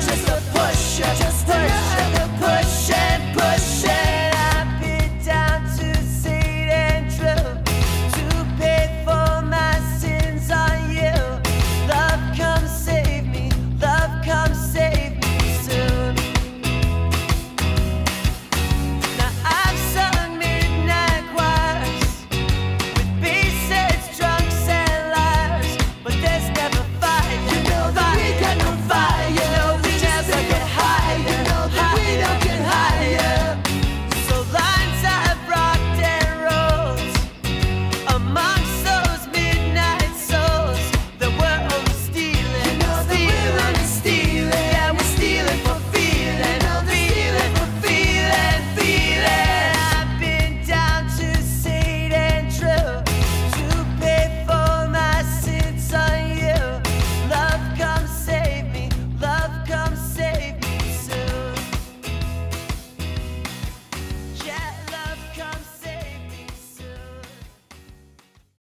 just